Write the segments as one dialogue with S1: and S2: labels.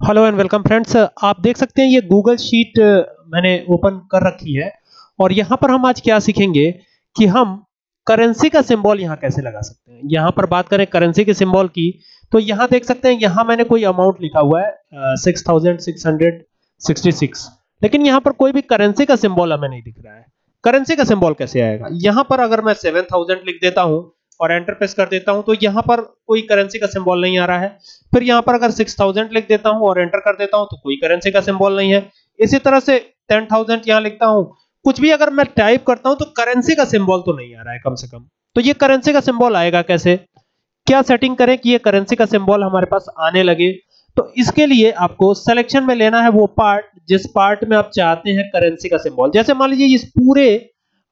S1: Hello and welcome friends आप देख सकते हैं ये गूगल शीट मैंने ओपन कर रखी है। और यहाँ पर हम आज क्या सीखेंगे कि हम करेंसी का सिंबल यहाँ कैसे लगा सकते हैं। यहाँ पर बात करें करेंसी के सिंबल की तो यहाँ देख सकते हैं, यहाँ मैंने कोई अमाउंट लिखा हुआ है six thousand six hundred sixty six लेकिन यहाँ पर कोई भी करेंसी का सिंबल हमें नहीं दिख रहा है। करेंसी का सिंबल कैसे आएगा? यहाँ पर अगर मैं सेवन थाउज़ेंड लिख देता हूँ और एंटर प्रेस कर देता हूँ तो यहाँ पर कोई करेंसी का सिंबल नहीं आ रहा है। फिर यहाँ पर अगर 6000 लिख देता हूँ और एंटर कर देता हूँ तो कोई करेंसी का सिंबल नहीं है। इसी तरह से 10000 यहाँ लिखता हूँ। कुछ भी अगर मैं टाइप करता हूँ तो करेंसी का सिंबल तो नहीं आ रहा है कम से कम। तो ये करेंसी का सिंबल आएगा कैसे? क्या सेटिंग करें कि ये करेंसी का सिंबल हमारे पास आने लगे? तो इसके लिए आपको सिलेक्शन में लेना है वो पार्ट जिस पार्ट में आप चाहते हैं करेंसी का सिंबल जैसे मान लीजिए इस पूरे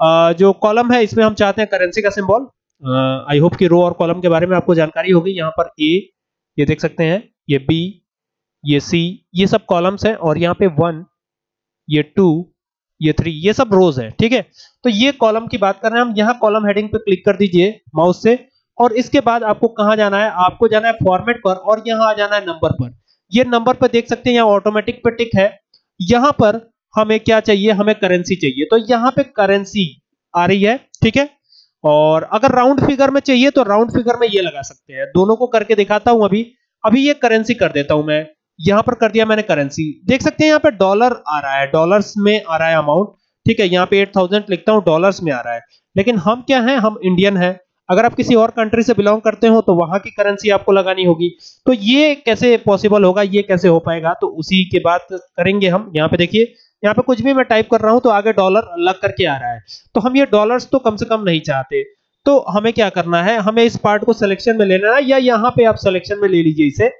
S1: जो कॉलम है, इसमें हम चाहते हैं करेंसी का सिंबल आई होप कि रो और कॉलम के बारे में आपको जानकारी होगी। यहाँ पर ए ये देख सकते हैं, ये बी ये सी ये सब कॉलम्स हैं और यहाँ पे वन ये टू ये थ्री ये सब रोज है, ठीक है? तो ये कॉलम की बात कर रहे हैं। हम यहाँ कॉलम हेडिंग पे क्लिक कर दीजिए माउस से और इसके बाद आपको कहा जाना है? आपको जाना है फॉर्मेट पर और यहाँ आ जाना है नंबर पर। ये नंबर पर देख सकते हैं, यहाँ ऑटोमेटिक पे टिक है। यहाँ पर हमें क्या चाहिए? हमें करेंसी चाहिए। तो यहाँ पे करेंसी आ रही है, ठीक है? और अगर राउंड फिगर में चाहिए तो राउंड फिगर में ये लगा सकते हैं। दोनों को करके दिखाता हूँ अभी। अभी ये करेंसी कर देता हूँ मैं। यहाँ पर कर दिया मैंने करेंसी देख सकते हैं यहाँ पे डॉलर आ रहा है। डॉलर्स में आ रहा है अमाउंट ठीक है, यहाँ पे 8000 लिखता हूँ डॉलर्स में आ रहा है। लेकिन हम क्या हैं? हम इंडियन हैं। अगर आप किसी और कंट्री से बिलोंग करते हो तो वहाँ की करेंसी आपको लगानी होगी। तो ये कैसे पॉसिबल होगा? ये कैसे हो पाएगा? तो उसी के बात करेंगे हम। यहाँ पे देखिए यहाँ पे कुछ भी मैं टाइप कर रहा हूँ तो आगे डॉलर अलग करके आ रहा है। तो हम ये डॉलर्स तो कम से कम नहीं चाहते। तो हमें क्या करना है? हमें इस पार्ट को सिलेक्शन में ले लेना है या यहाँ पे आप सिलेक्शन में ले लीजिए इसे।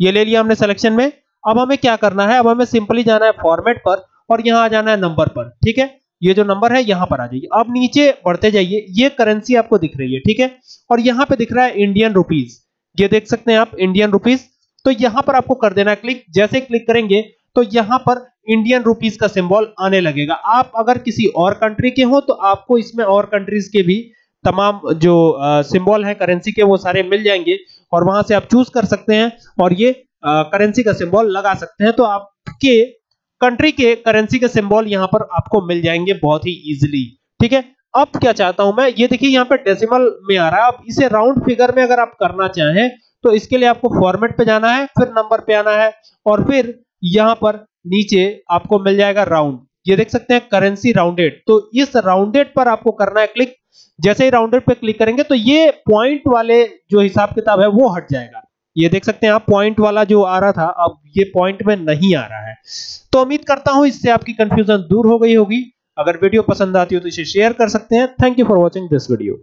S1: ये ले लिया हमने सिलेक्शन में। अब हमें क्या करना है? अब हमें सिंपली जाना है फॉर्मेट पर और यहाँ आ जाना है नंबर पर। ठीक है? ये जो नंबर है, यहाँ पर आ जाइए। अब नीचे बढ़ते जाइए। ये करेंसी आपको दिख रही है। ठीक है? और यहाँ पे दिख रहा है इंडियन रुपीज़ ये देख सकते हैं आप इंडियन रुपीज़ तो यहाँ पर आपको कर देना क्लिक जैसे क्लिक करेंगे तो यहाँ पर इंडियन रुपीज़ का सिंबल आने लगेगा। आप अगर किसी और कंट्री के हो तो आपको इसमें और कंट्रीज़ के भी तमाम जो सिंबल है करेंसी के, वो सारे मिल जाएँगे। और वहाँ से आप चूज़ कर सकते हैं और ये करेंसी का सिंबल लगा सकते हैं। तो आपके कंट्री के करेंसी के सिंबल यहाँ पर आपको मिल जाएँगे बहुत ही इजिली ठीक है? अब क्या चाहता हूँ मैं? ये देखिए, यहाँ पे डेसिमल में आ रहा है। अब इसे राउंड फिगर में अगर आप करना चाहें तो इसके लिए आपको फॉर्मेट पे जाना है, फिर नंबर पे आना है, और फिर यहाँ पर नीचे आपको मिल जाएगा राउंड ये देख सकते हैं करेंसी राउंडेड तो इस राउंडेड पर आपको करना है क्लिक जैसे ही राउंडेड पे क्लिक करेंगे तो ये पॉइंट वाले जो हिसाब किताब है, वो हट जाएगा. ये देख सकते हैं आप पॉइंट वाला जो आ रहा था, अब ये पॉइंट में नहीं आ रहा है. तो उम्मीद करता हूँ इससे आपकी कंफ्यूजन दूर हो गई होगी. अगर वीडियो पसंद आती हो तो इसे शेयर कर सकते हैं. Thank you for watching this video